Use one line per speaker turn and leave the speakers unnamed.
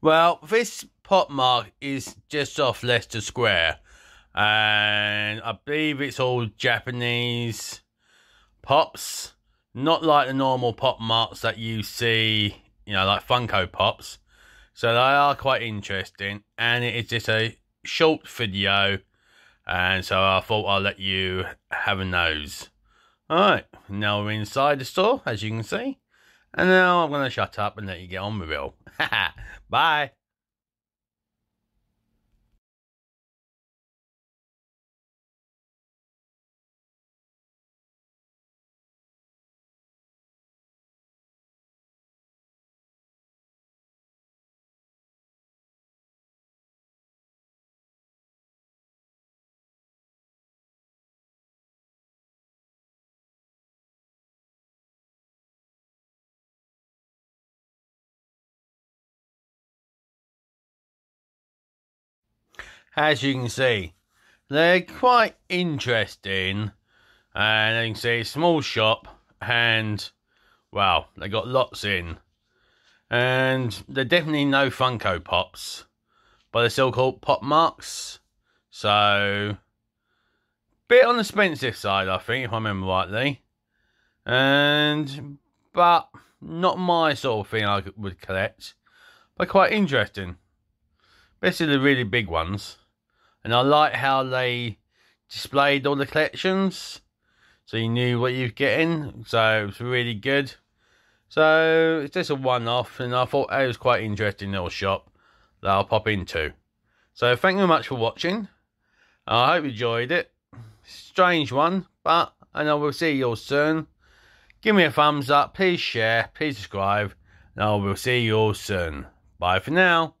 Well, this Pop Mart is just off Leicester Square, and I believe it's all Japanese pops, not like the normal pop marks that you see, you know, like Funko Pops. So they are quite interesting, and it is just a short video, and so I thought I'll let you have a nose. Alright, now we're inside the store, as you can see. And now I'm going to shut up and let you get on with it. Bye. As you can see, they're quite interesting. And you can see, small shop, and wow, they got lots in. And they're definitely no Funko Pops, but they're still called Pop Marts. So, bit on the expensive side, I think, if I remember rightly. And, but not my sort of thing I would collect, but quite interesting. Especially the really big ones. And I like how they displayed all the collections. So you knew what you were getting. So it was really good. So it's just a one off. And I thought it was quite interesting little shop that I'll pop into. So thank you very much for watching. I hope you enjoyed it. Strange one, but and I we'll see you all soon. Give me a thumbs up, please share, please subscribe, and I will see you all soon. Bye for now.